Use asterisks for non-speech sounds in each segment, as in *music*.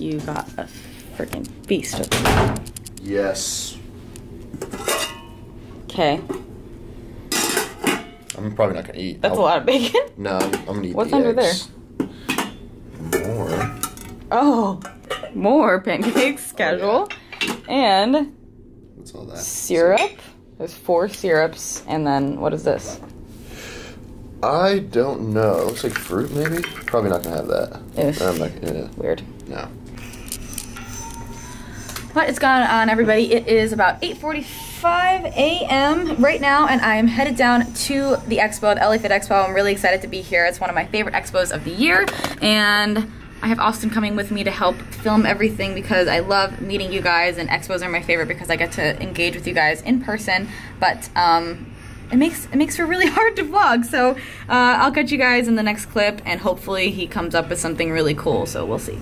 You got a freaking beast of them. Yes. Okay. I'm probably not gonna eat. That's I'll- a lot of bacon. *laughs* No, I'm, I'm gonna eat What's the under eggs. More. Oh, more pancakes, oh, casual. And What's all that? syrup. There's four syrups. And then what is this? I don't know. Looks like fruit, maybe. Probably not gonna have that. Oof. I'm not gonna. Weird. No. What is going on, everybody? It is about 8:45 a.m. right now, and I am headed down to the expo, the LA Fit Expo. I'm really excited to be here. It's one of my favorite expos of the year, and I have Austin coming with me to help film everything because I love meeting you guys, and expos are my favorite because I get to engage with you guys in person. But um, it makes it makes for really *laughs* hard to vlog. So uh, I'll catch you guys in the next clip, and hopefully he comes up with something really cool. So we'll see.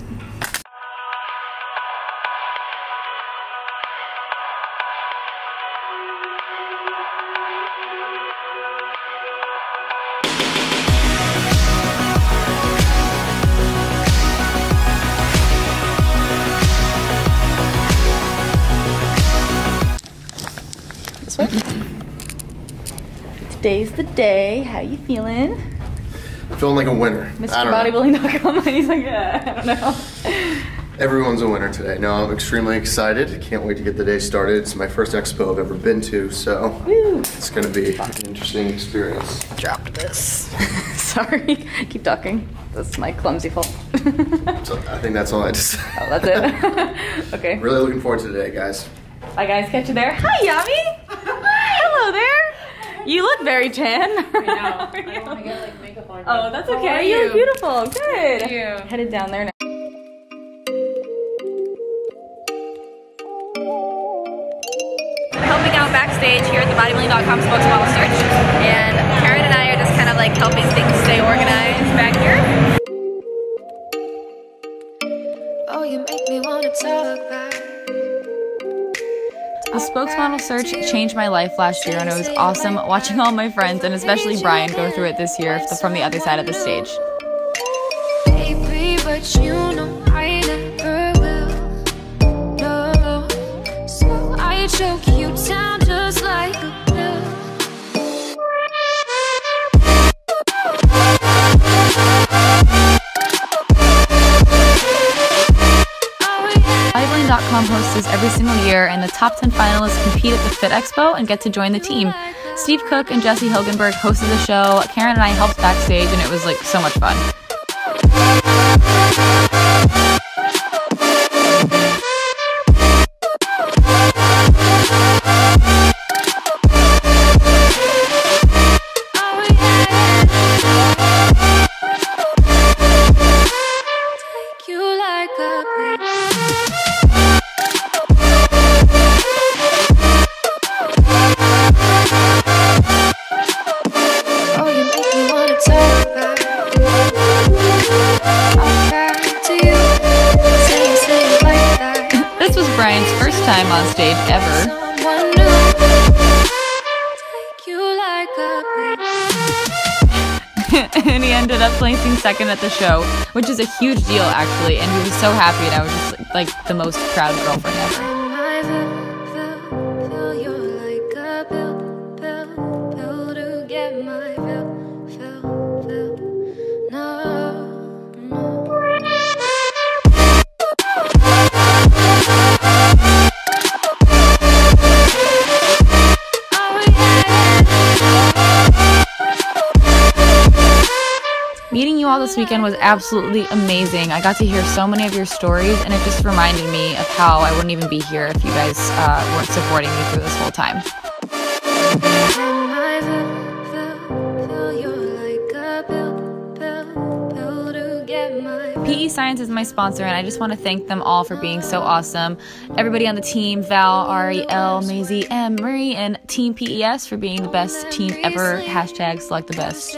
Today's the day. How you feeling? Feeling like a winner. Mr. I don't know. Bodybuilding.com. *laughs* He's like, yeah, I don't know. Everyone's a winner today. No, I'm extremely excited. Can't wait to get the day started. It's my first expo I've ever been to, so Woo. it's gonna be an interesting experience. Dropped this. *laughs* Sorry. Keep talking. That's my clumsy fault. *laughs* So I think that's all I just. oh, that's it. okay. really looking forward to today, guys. Bye, guys. Catch you there. Hi, Yami. Hello there. You look very tan. I know. *laughs* I don't want to get like makeup on. Oh, that's okay. are You look beautiful. Good. Thank you. Headed down there now. Helping out backstage here at the bodybuilding.com spokesmodel search. And Caryn and I are just kind of like helping things stay organized back here. Oh, you make me wanna talk back. The spokesmodel search changed my life last year, and it was awesome watching all my friends and especially Brian go through it this year from the other side of the stage. Single year, and the top 10 finalists compete at the Fit Expo and get to join the team. Steve Cook and Jessie Hilgenberg hosted the show. Caryn and I helped backstage, and it was like so much fun. Time on stage ever. *laughs* And he ended up placing second at the show, which is a huge deal actually. And he was so happy, and I was just like the most proud girlfriend ever. Weekend was absolutely amazing. I got to hear so many of your stories, and it just reminded me of how I wouldn't even be here if you guys uh, weren't supporting me through this whole time. PEScience is my sponsor, and I just want to thank them all for being so awesome. Everybody on the team Val, Ari, L, Maisie, M, Marie, and Team PES for being the best team ever. Hashtag select the best.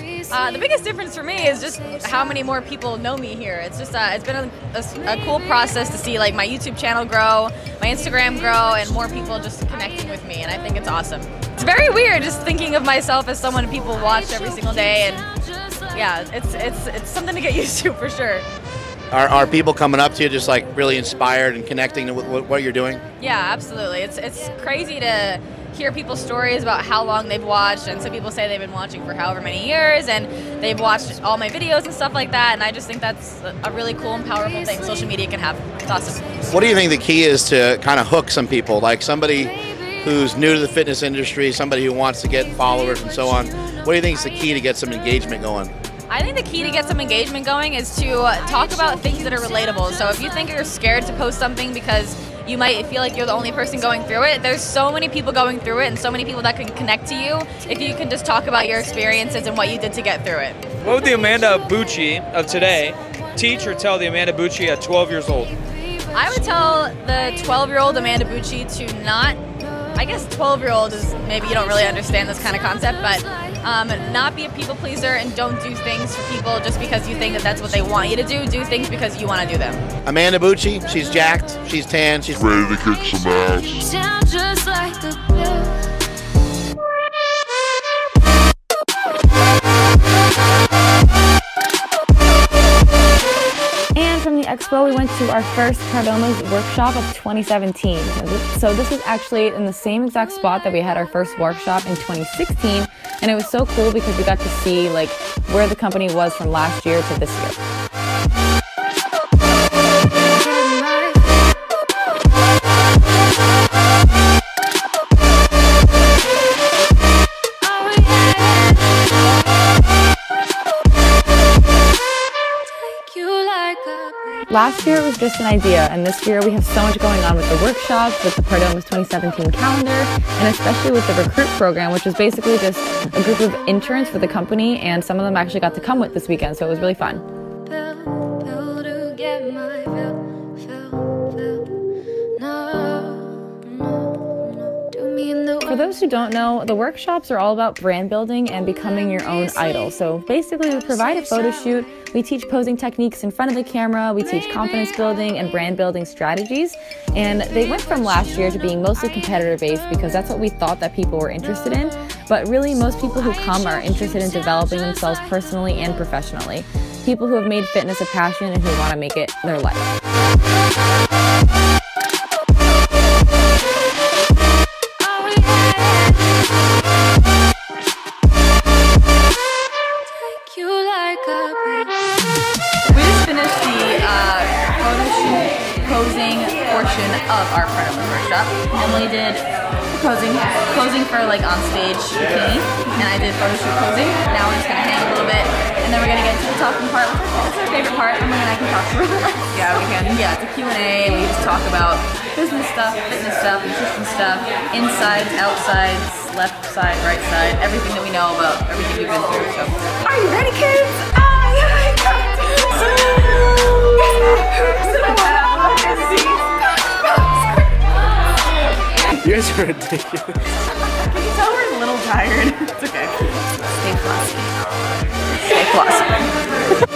Uh, the biggest difference for me is just how many more people know me here. It's just uh, it's been a, a, a, cool process to see like my YouTube channel grow, my Instagram grow, and more people just connecting with me, and I think it's awesome. It's very weird just thinking of myself as someone people watch every single day, and yeah, it's it's it's something to get *laughs* used to for sure. Are, are people coming up to you just like really inspired and connecting with what you're doing? Yeah, absolutely. It's it's crazy to hear people's stories about how long they've watched, and some people say they've been watching for however many years, and they've watched all my videos and stuff like that. And I just think that's a really cool and powerful thing social media can have. It's awesome. What do you think the key is to kind of hook some people, like somebody who's new to the fitness industry, somebody who wants to get followers and so on? What do you think is the key to get some engagement going? I think the key to get some engagement going is to talk about things that are relatable. So if you think you're scared to post something because you might feel like you're the only person going through it. There's so many people going through it and so many people that can connect to you if you can just talk about your experiences and what you did to get through it. What would the Amanda Bucci of today teach or tell the Amanda Bucci at 12 years old? I would tell the 12 year old Amanda Bucci to not, I guess 12 year old is maybe you don't really understand this kind of concept, but um, not be a people pleaser and don't do things for people just because you think that that's what they want you to do. Do things because you want to do them. Amanda Bucci, she's jacked, she's tan, she's ready to kick some ass. Expo, we went to our first Cardoma's workshop of 2017. So this is actually in the same exact spot that we had our first workshop in 2016, and it was so cool because we got to see like where the company was from last year to this year. Last year it was just an idea, and this year we have so much going on with the workshops, with the Cardoma's 2017 calendar, and especially with the recruit program, which is basically just a group of interns for the company, and some of them actually got to come with this weekend, so it was really fun. For those who don't know, the workshops are all about brand building and becoming your own idol. So basically, we provide a photo shoot, we teach posing techniques in front of the camera, we teach confidence building and brand building strategies. And they went from last year to being mostly competitor based because that's what we thought that people were interested in. But really, most people who come are interested in developing themselves personally and professionally. People who have made fitness a passion and who want to make it their life. Portion of our Cardoma's workshop. Emily did posing, posing for like on stage bikini, and I did photo shoot posing. Now we're just gonna hang a little bit, and then we're gonna get to the talking part. That's our favorite part. Emily and I can talk for Yeah, we can. Yeah, it's a Q&A. We just talk about business stuff, fitness stuff, nutrition stuff, insides, outsides, left side, right side, everything that we know about everything we've been through. So, are you ready, kids? I You guys ridiculous. *laughs* you tell we're a little tired. *laughs* It's okay. Stay flossy. Stay flossy.